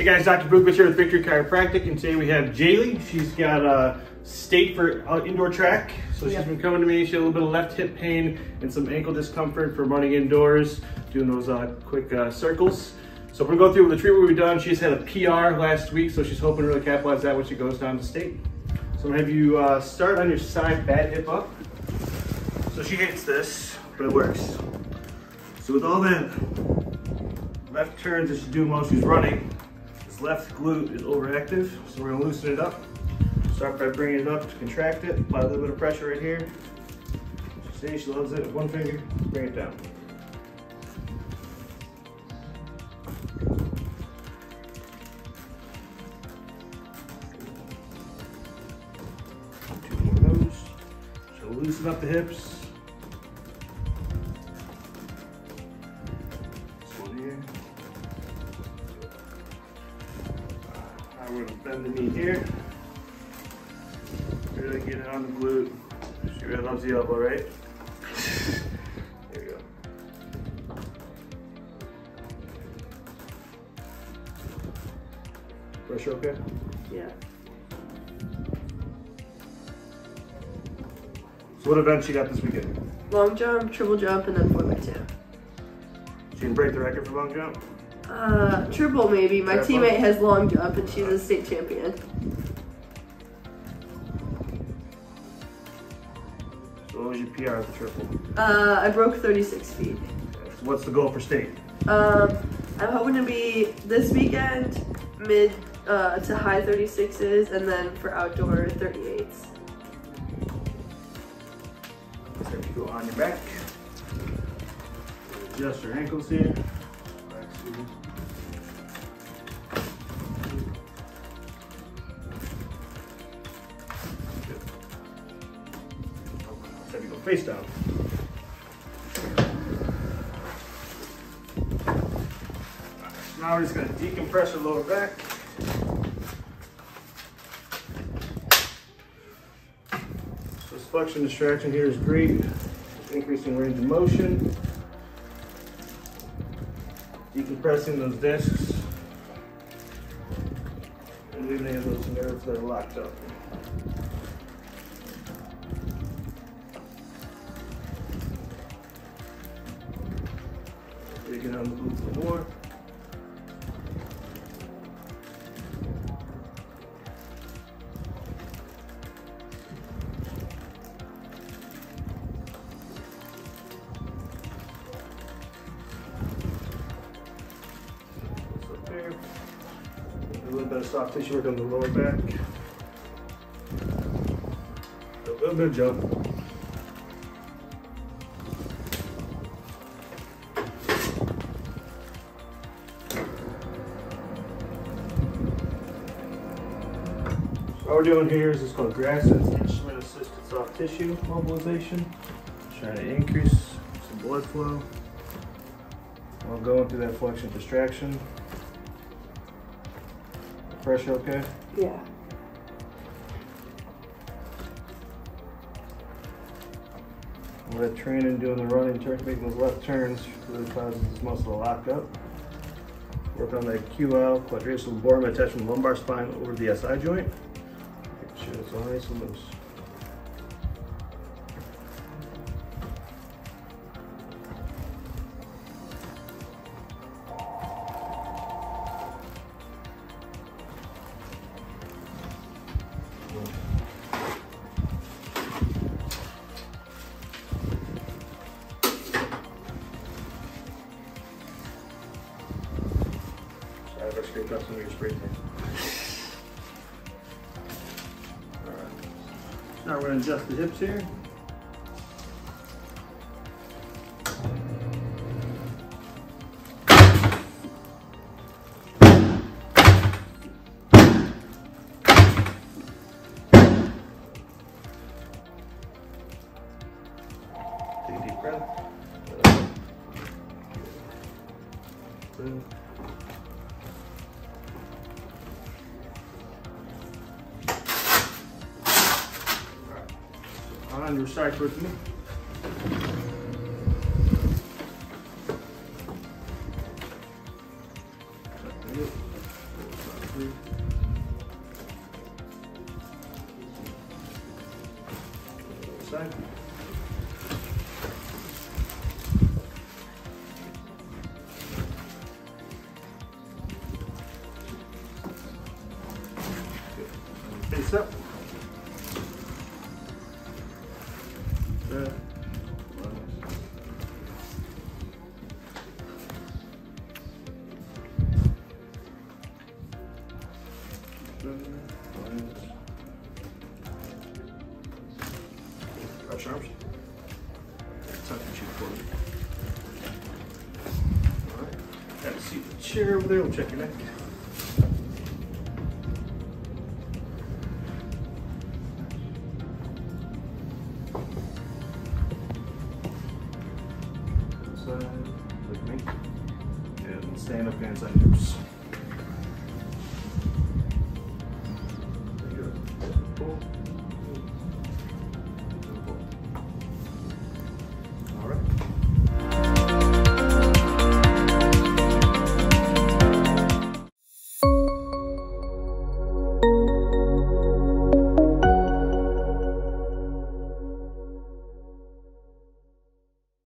Hey guys, Dr. Vuckovich here with Victory Chiropractic, and today we have Jaylee. She's got a state for uh, indoor track, so she's Yep. been coming to me. She had a little bit of left hip pain and some ankle discomfort from running indoors, doing those uh, quick uh, circles. So we're gonna go through the treatment we've done. She's had a PR last week, so she's hoping to really capitalize that when she goes down to state. So I'm gonna have you uh, start on your side, bad hip up. So she hates this, but it works. So with all that left turns that she's doing while she's running, left glute is overactive, so we're gonna loosen it up. Start by bringing it up to contract it, apply a little bit of pressure right here. See, she loves it, one finger, bring it down. Two more of those. So loosen up the hips. Bend the knee here. Really get it on the glute. She really loves the elbow, right? There you go. Pressure okay? Yeah. So what events you got this weekend? Long jump, triple jump, and then four by two. She can break the record for long jump? Uh, triple maybe. My teammate has long jump, and she's a state champion. So what was your PR at the triple? Uh, I broke 36 feet. So what's the goal for state? Um, I'm hoping to be this weekend mid uh, to high 36s, and then for outdoor 38s. So you go on your back. Adjust your ankles here. Have you go face down. Now we're just gonna decompress your lower back. This flexion distraction here is great. Increasing range of motion. Decompressing those discs. And eliminating those nerves that are locked up. Dig on the glutes bit of soft tissue work on the lower back. A little bit of jump. What we're doing here is it's called Graston's instrument assisted soft tissue mobilization. Trying to increase some blood flow while going through that flexion distraction. Pressure okay? Yeah. All that training, doing the running, turn, making those left turns really causes this muscle to lock up. Work on that QL, quadratus lumborum, attach from the lumbar spine over the SI joint. Make sure it's all nice and loose. Sorry if I scraped up some of your spray tan. Alright. Now we're gonna adjust the hips here. Take a deep breath. Good. On your side with me. Face up. Arms. Tuck your chin forward. Alright. Got a seat the chair over there. We'll check your neck. Side, like me. And stand up, hands on hips.